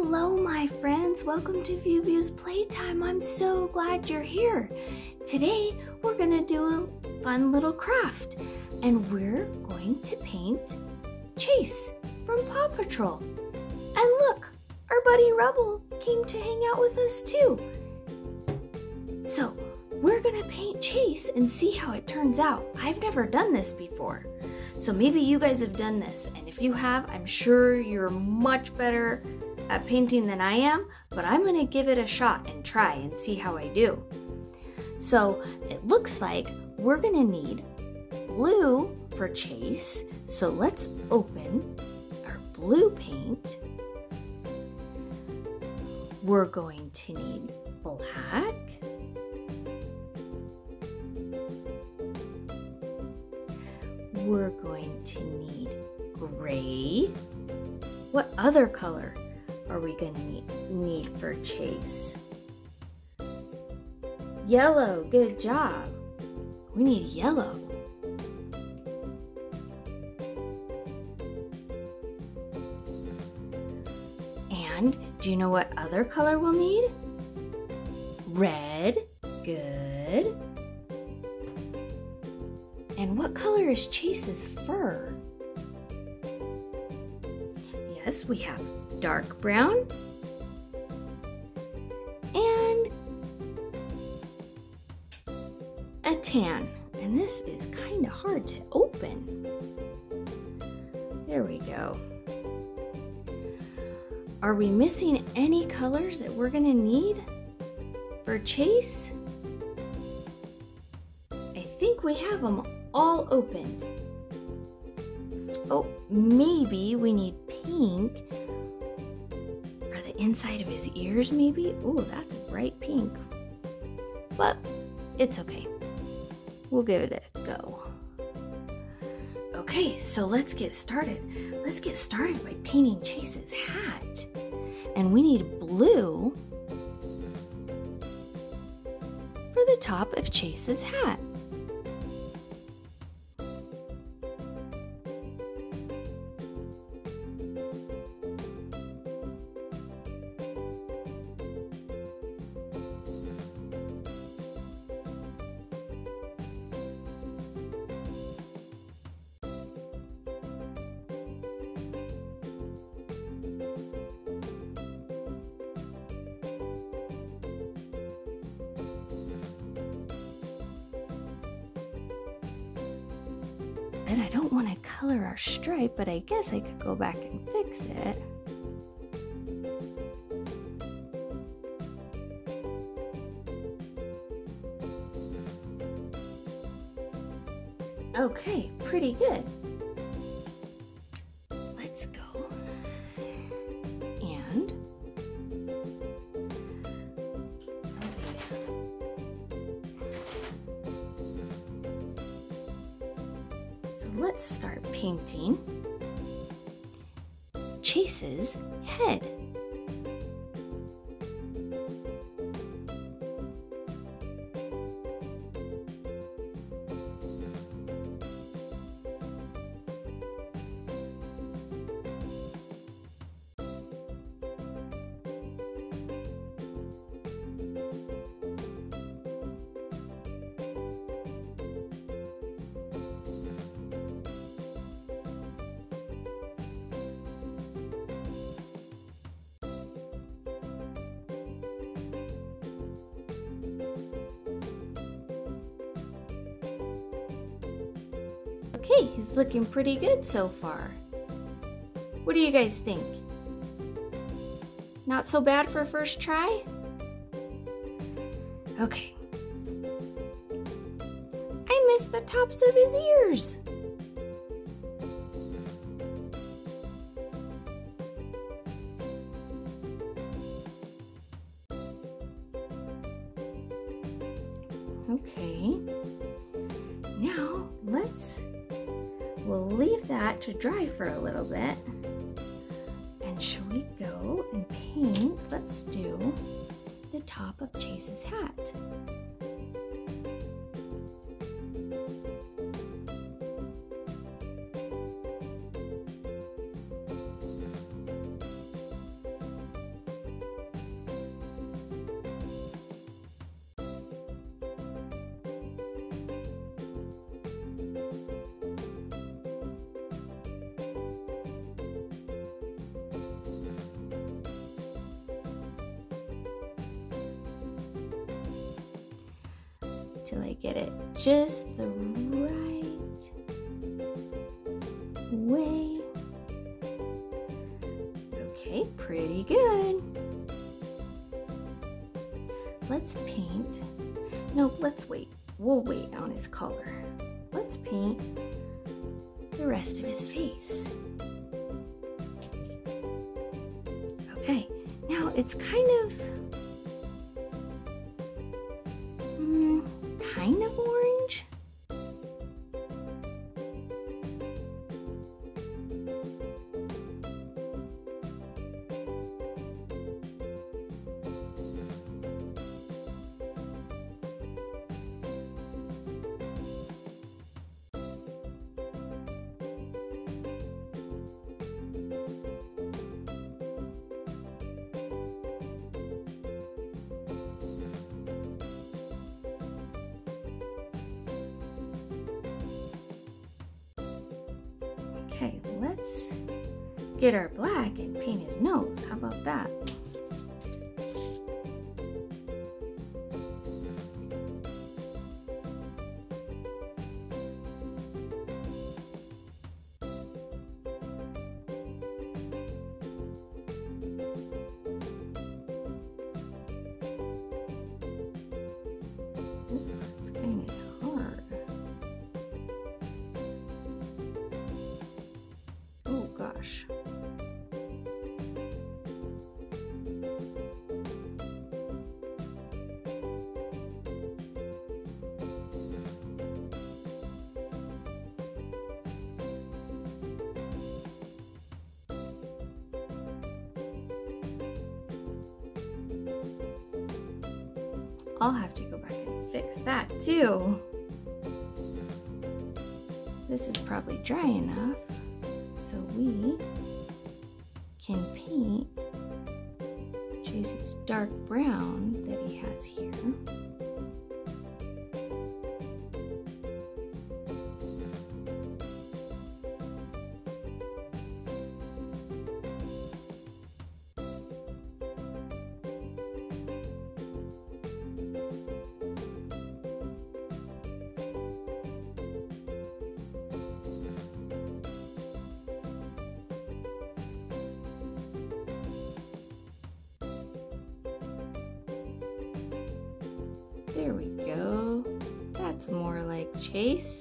Hello, my friends. Welcome to Vue Vue's Playtime. I'm so glad you're here. Today, we're going to do a fun little craft, and we're going to paint Chase from Paw Patrol. And look, our buddy Rubble came to hang out with us too. So, we're gonna paint Chase and see how it turns out. I've never done this before. So maybe you guys have done this, and if you have, I'm sure you're much better at painting than I am, but I'm gonna give it a shot and try and see how I do. So it looks like we're gonna need blue for Chase. So let's open our blue paint. We're going to need black. We're going to need gray. What other color are we going to need, for Chase? Yellow, good job. We need yellow. And do you know what other color we'll need? Red, good. And what color is Chase's fur? Yes, we have dark brown and a tan. And this is kind of hard to open. There we go. Are we missing any colors that we're gonna need for Chase? I think we have them all opened. Oh, maybe we need pink inside of his ears, maybe? Oh, that's bright pink. But it's okay. We'll give it a go. Okay, so let's get started. Let's get started by painting Chase's hat. And we need blue for the top of Chase's hat. I don't want to color our stripe, but I guess I could go back and fix it. Okay, pretty good. Let's start painting Chase's head. Okay, he's looking pretty good so far. What do you guys think? Not so bad for first try? Okay. I missed the tops of his ears. Okay. Now, let's We'll leave that to dry for a little bit. Till I get it just the right way. Okay, pretty good. Let's paint. No, let's wait. We'll wait on his color. Let's paint the rest of his face. Okay, now it's kind of kind of orange. Okay, let's get our black and paint his nose. How about that? I'll have to go back and fix that too. This is probably dry enough so we can paint Chase's dark brown that he has here. There we go. That's more like Chase.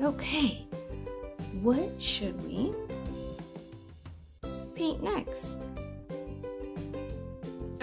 Okay, what should we paint next?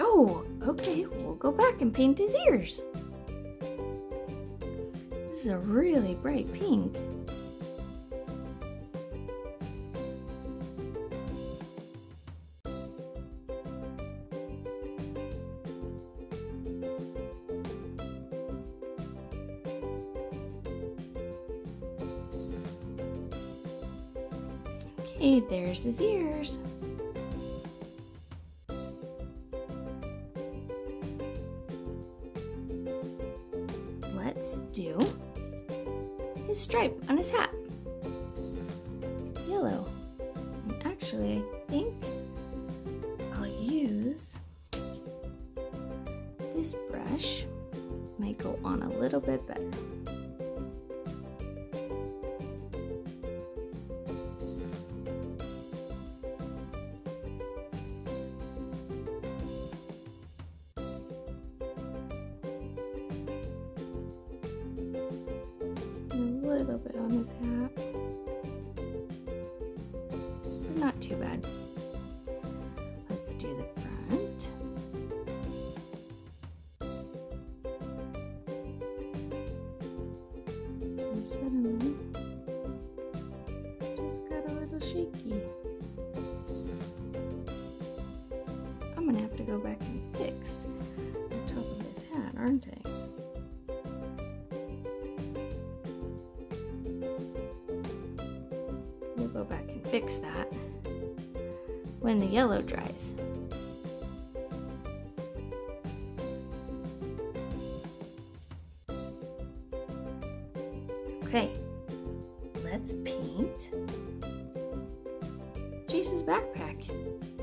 Oh, okay, we'll go back and paint his ears. This is a really bright pink. Okay, there's his ears. Let's do his stripe on his hat. Yellow. And actually, I think I'll use this brush. Might go on a little bit better. Suddenly, just got a little shaky. I'm gonna have to go back and fix the top of his hat, aren't I? We'll go back and fix that when the yellow dries. Paint Chase's backpack.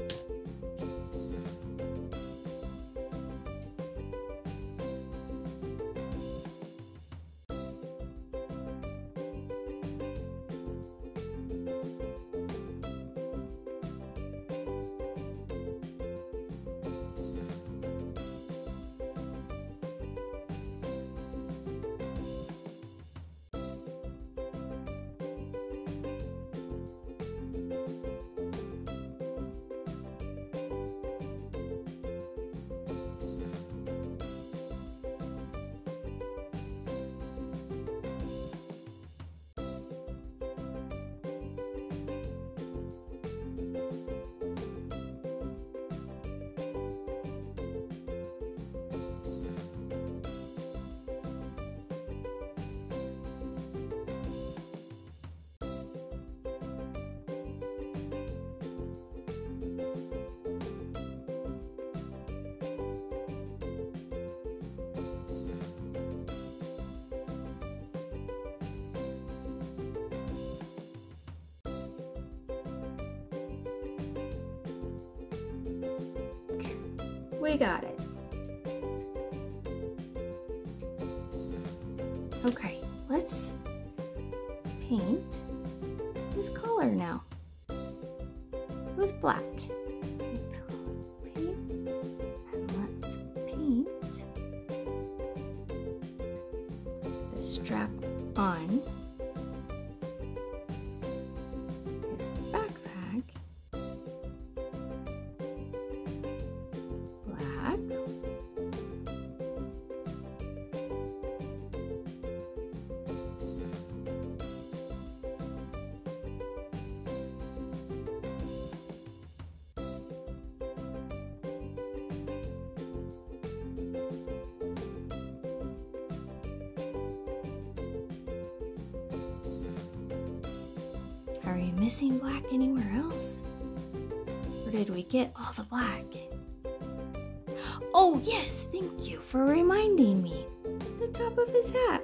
We got it. Okay, let's paint his collar now with black. And let's paint the strap on missing black anywhere else? Or did we get all the black? Oh, yes, thank you for reminding me. The top of his hat.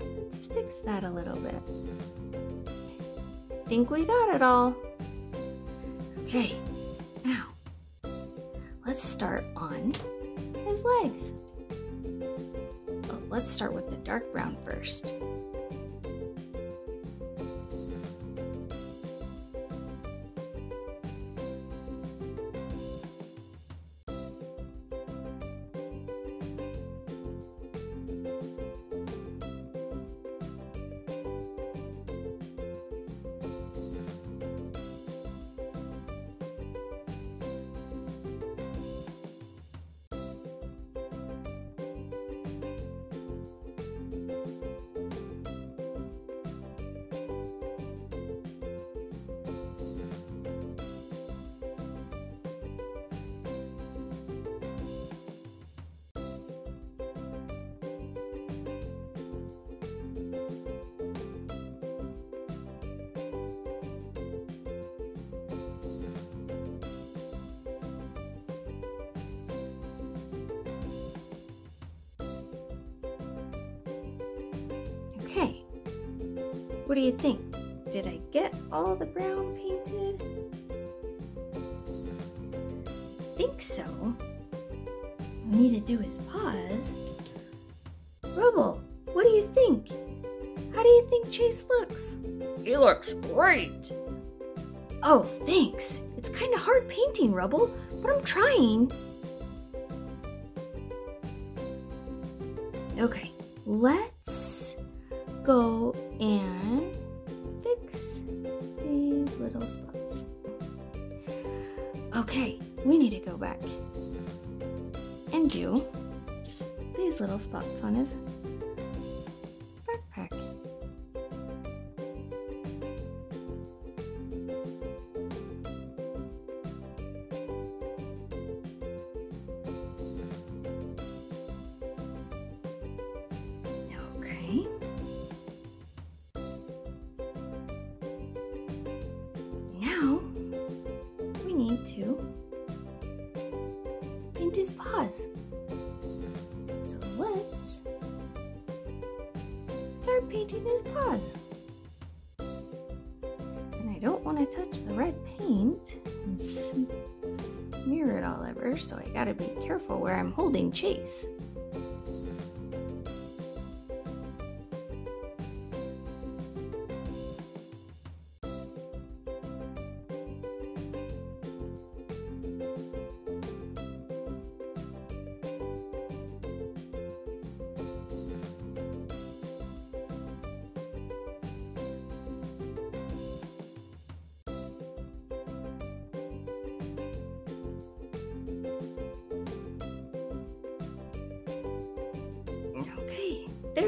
Let's fix that a little bit. Think we got it all. Okay, now let's start on his legs. Oh, let's start with the dark brown first. What do you think? Did I get all the brown painted? I think so. We need to do his paws. Rubble, what do you think? How do you think Chase looks? He looks great. Oh, thanks. It's kind of hard painting, Rubble, but I'm trying. Okay, let's go and fix these little spots. Okay, we need to go back and do these little spots on his painting his paws. And I don't want to touch the red paint and smear it all over, so I gotta be careful where I'm holding Chase.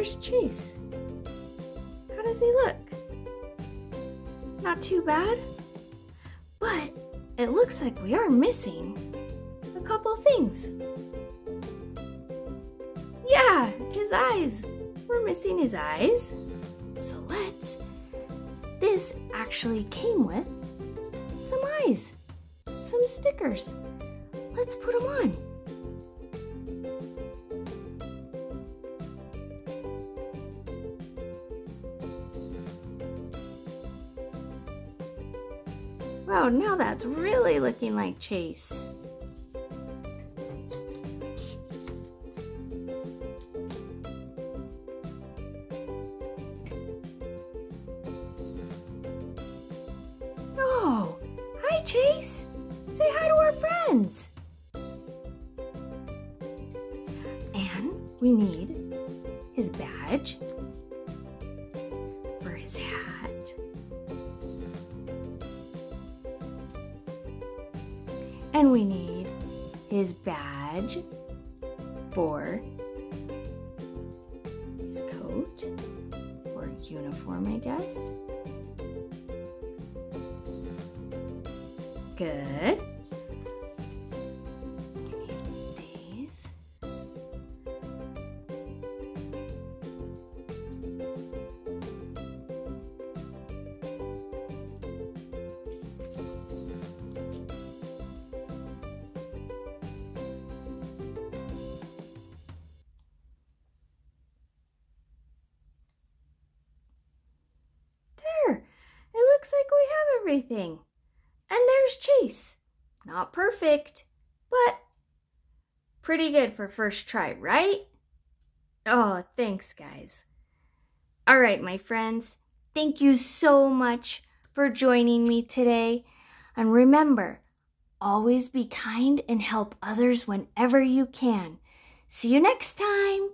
Okay, there's Chase. How does he look? Not too bad, but it looks like we are missing a couple things. Yeah, his eyes. We're missing his eyes. So let's. This actually came with some eyes, some stickers. Let's put them on. Wow, now that's really looking like Chase. And we need his badge for his coat or uniform, I guess. Good. There. It looks like we have everything. And there's Chase. Not perfect, but pretty good for first try, right? Oh, thanks, guys. All right, my friends. Thank you so much for joining me today. And remember, always be kind and help others whenever you can. See you next time.